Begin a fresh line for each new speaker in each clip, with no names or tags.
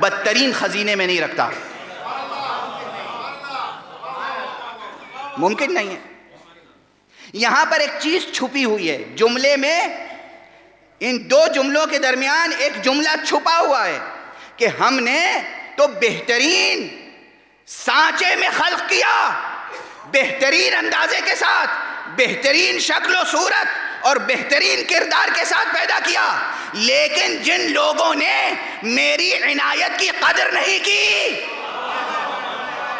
بدترین خزینے میں نہیں رکھتا۔ ممکن نہیں ہے۔ یہاں پر ایک چیز چھپی ہوئی ہے۔ جملے میں ان دو جملوں کے درمیان ایک جملہ چھپا ہوا ہے کہ ہم نے تو بہترین سانچے میں خلق کیا، بہترین اندازے کے ساتھ، بہترین شکل و صورت اور بہترین کردار کے ساتھ پیدا کیا۔ لیکن جن لوگوں نے میری عنایت کی قدر نہیں کی،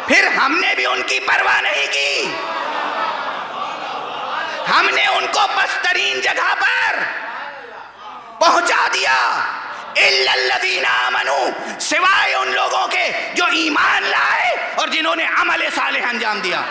پھر ہم نے بھی ان کی پرواہ نہیں کی۔ ہم نے ان کو بسترین جگہ پر پہنچا دیا۔ سوائے ان لوگوں کے جو ایمان لائے اور جنہوں نے عمل صالح انجام دیا۔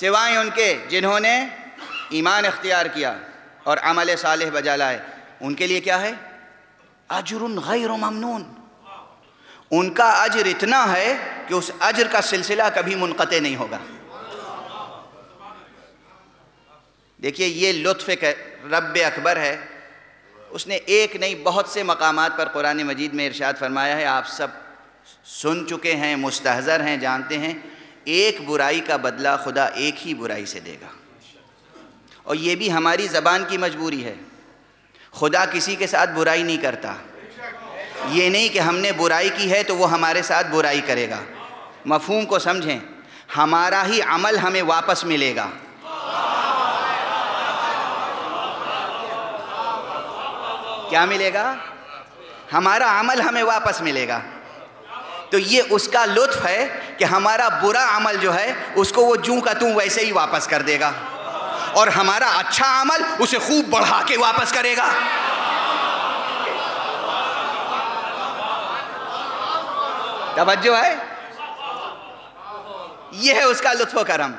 سوائے ان کے جنہوں نے ایمان اختیار کیا اور عمل صالح بجا لائے، ان کے لیے کیا ہے؟ اجر غیر ممنون۔ ان کا اجر اتنا ہے کہ اس اجر کا سلسلہ کبھی منقطع نہیں ہوگا۔ دیکھیے، یہ لطف رب اکبر ہے۔ اس نے ایک نہیں، بہت سے مقامات پر قرآن مجید میں ارشاد فرمایا ہے۔ آپ سب سن چکے ہیں، مستحضر ہیں، جانتے ہیں۔ ایک برائی کا بدلہ خدا ایک ہی برائی سے دے گا۔ اور یہ بھی ہماری زبان کی مجبوری ہے۔ خدا کسی کے ساتھ برائی نہیں کرتا۔ یہ نہیں کہ ہم نے برائی کی ہے تو وہ ہمارے ساتھ برائی کرے گا۔ مفہوم کو سمجھیں۔ ہمارا ہی عمل ہمیں واپس ملے گا۔ کیا ملے گا؟ ہمارا عمل ہمیں واپس ملے گا۔ تو یہ اس کا لطف ہے کہ ہمارا برا عمل جو ہے، اس کو وہ جوں کا توں ویسے ہی واپس کر دے گا۔ اور ہمارا اچھا عمل اسے خوب بڑھا کے واپس کرے گا۔ توجہ ہے؟ یہ ہے اس کا لطف و کرم۔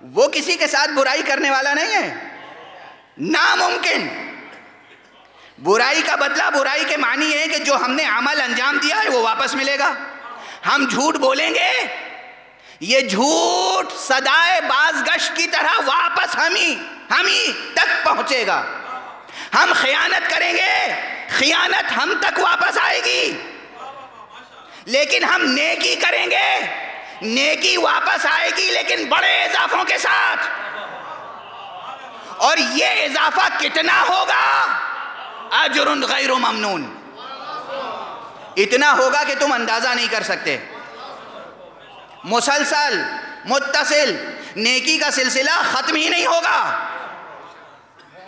وہ کسی کے ساتھ برائی کرنے والا نہیں ہے۔ ناممکن۔ برائی کا بدلہ، برائی کے معنی ہے کہ جو ہم نے عمل انجام دیا ہے، وہ واپس ملے گا۔ ہم جھوٹ بولیں گے؟ یہ جھوٹ صدائے بازگش کی طرح واپس ہم ہی ہم ہی تک پہنچے گا۔ ہم خیانت کریں گے، خیانت ہم تک واپس آئے گی۔ لیکن ہم نیکی کریں گے، نیکی واپس آئے گی، لیکن بڑے اضافوں کے ساتھ۔ اور یہ اضافہ کتنا ہوگا؟ اجر غیر ممنون۔ اتنا ہوگا کہ تم اندازہ نہیں کر سکتے۔ مسلسل، متصل، نیکی کا سلسلہ ختم ہی نہیں ہوگا۔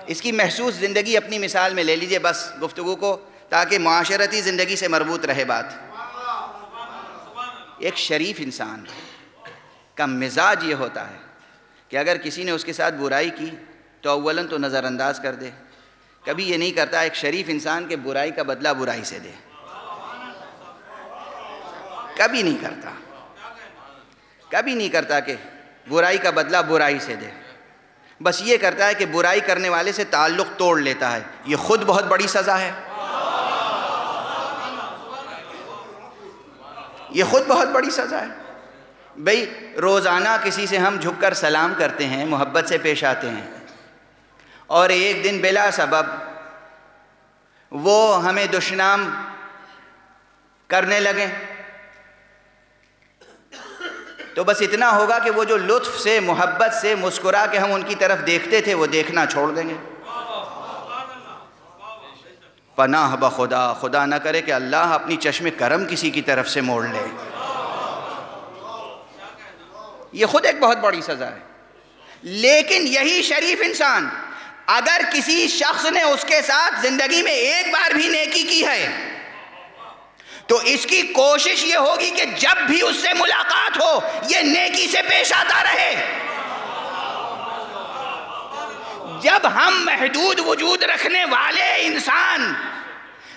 اس کی محسوس زندگی اپنی مثال میں لے لیجیے بس گفتگو کو، تاکہ معاشرتی زندگی سے مربوط رہے بات۔ ایک شریف انسان کا مزاج یہ ہوتا ہے کہ اگر کسی نے اس کے ساتھ برائی کی، تو اولاً تو نظر انداز کر دے۔ کبھی یہ نہیں کرتا، ایک شریف انسان کے برائی کا بدلہ برائی سے دے۔ کبھی نہیں کرتا۔ کبھی نہیں کرتا کہ برائی کا بدلہ برائی سے دے۔ بس یہ کرتا ہے کہ برائی کرنے والے سے تعلق توڑ لیتا ہے۔ یہ خود بہت بڑی سزا ہے۔ یہ خود بہت بڑی سزا ہے۔ بھئی روزانہ کسی سے ہم جھک کر سلام کرتے ہیں، محبت سے پیش آتے ہیں۔ اور ایک دن بلا سبب وہ ہمیں دشنام کرنے لگے۔ تو بس اتنا ہوگا کہ وہ جو لطف سے، محبت سے مسکرا کے ہم ان کی طرف دیکھتے تھے، وہ دیکھنا چھوڑ دیں گے۔ پناہ بخدا خدا نہ کرے کہ اللہ اپنی چشم کرم کسی کی طرف سے موڑ لے۔ یہ خود ایک بہت بڑی سزا ہے۔ لیکن یہی شریف انسان، اگر کسی شخص نے اس کے ساتھ زندگی میں ایک بار بھی نیکی کی ہے تو اس کی کوشش یہ ہوگی کہ جب بھی اس سے ملاقات ہو، یہ نیکی سے پیش آتا رہے۔ جب ہم محدود وجود رکھنے والے انسان،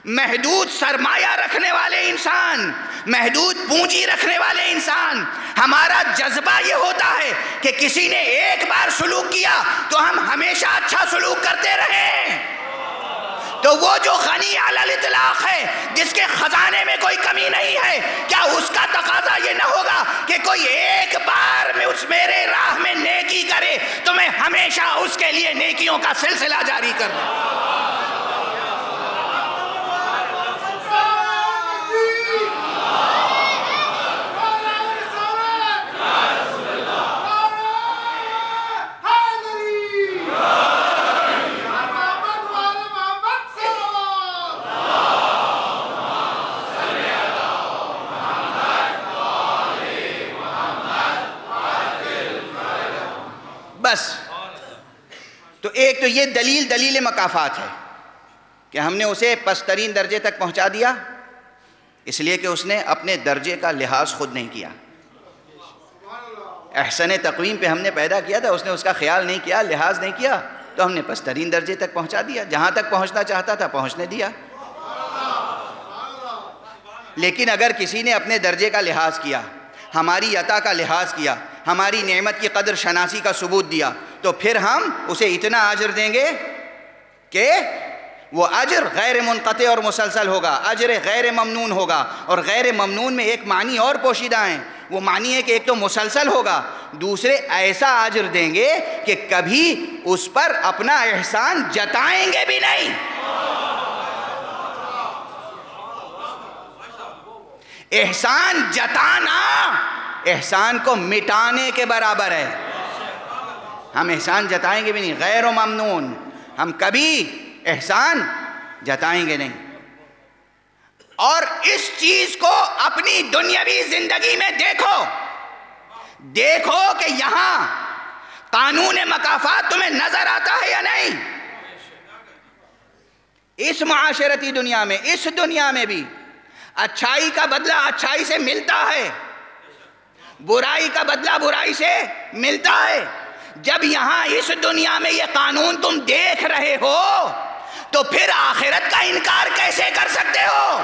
محدود سرمایہ رکھنے والے انسان، محدود پونجی رکھنے والے انسان، ہمارا جذبہ یہ ہوتا ہے کہ کسی نے ایک بار سلوک کیا تو ہم ہمیشہ اچھا سلوک کرتے رہیں تو وہ جو غنی علی الاطلاق ہے، جس کے خزانے میں کوئی کمی نہیں ہے، کیا اس کا تقاضا یہ نہ ہوگا کہ کوئی ایک بار میں اس میرے راہ میں نیکی کرے، تو میں ہمیشہ اس کے لیے نیکیوں کا سلسلہ جاری کر دوں تو ایک تو یہ دلیل دلیل مقافات ہے کہ ہم نے اسے پسترین درجے تک پہنچا دیا، اس لیے کہ اس نے اپنے درجے کا لحاظ خود نہیں کیا۔ احسن تقویم پہ ہم نے پیدا کیا تھا، اس نے اس کا خیال نہیں کیا، لحاظ نہیں کیا، تو ہم نے پسترین درجے تک پہنچا دیا۔ جہاں تک پہنچنا چاہتا تھا، پہنچنے دیا۔ لیکن اگر کسی نے اپنے درجے کا لحاظ کیا، ہماری عطا کا لحاظ کیا، ہماری نعمت کی قدر شناسی کا ثبوت دیا تو پھر ہم اسے اتنا عجر دیں گے کہ وہ اجر غیر منقطع اور مسلسل ہوگا، اجر غیر ممنون ہوگا۔ اور غیر ممنون میں ایک معنی اور پوشیدہ ہیں۔ وہ معنی ہے کہ ایک تو مسلسل ہوگا، دوسرے ایسا اجر دیں گے کہ کبھی اس پر اپنا احسان جتائیں گے بھی نہیں۔ احسان جتانا، احسان کو مٹانے کے برابر ہے۔ ہم احسان جتائیں گے بھی نہیں، غیر و ممنون۔ ہم کبھی احسان جتائیں گے نہیں۔ اور اس چیز کو اپنی دنیاوی زندگی میں دیکھو۔ دیکھو کہ یہاں قانون مقافات تمہیں نظر آتا ہے یا نہیں؟ اس معاشرتی دنیا میں، اس دنیا میں بھی اچھائی کا بدلہ اچھائی سے ملتا ہے۔ برائی کا بدلہ برائی سے ملتا ہے۔ جب یہاں اس دنیا میں یہ قانون تم دیکھ رہے ہو، تو پھر آخرت کا انکار کیسے کر سکتے ہو؟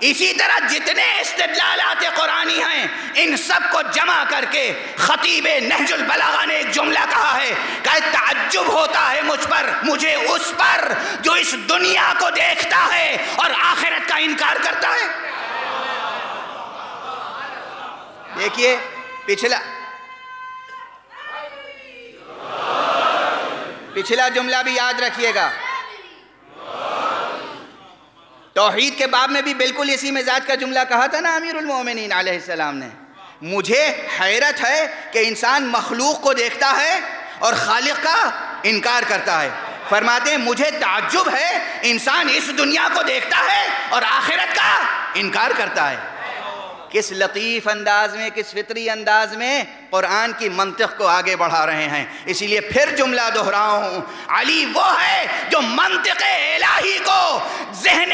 اسی طرح جتنے استدلالات قرآنی ہیں، ان سب کو جمع کر کے خطیب نہج البلاغہ نے ایک جملہ کہا ہے کہ تعجب ہوتا ہے مجھ پر، مجھے اس پر جو اس دنیا کو دیکھتا ہے اور آخرت کا انکار کرتا ہے۔ دیکھیے پچھلا پچھلا جملہ بھی یاد رکھیے گا۔ توحید کے باب میں بھی بالکل اسی مزاج کا جملہ کہا تھا نا امیر المومنین علیہ السلام نے۔ مجھے حیرت ہے کہ انسان مخلوق کو دیکھتا ہے اور خالق کا انکار کرتا ہے۔ فرماتے ہیں، مجھے تعجب ہے انسان اس دنیا کو دیکھتا ہے اور آخرت کا انکار کرتا ہے۔ کس لطیف انداز میں، کس فطری انداز میں قرآن کی منطق کو آگے بڑھا رہے ہیں۔ اسی لیے پھر جملہ دہراؤں۔ علی وہ ہے جو منطق الہی کو ذہن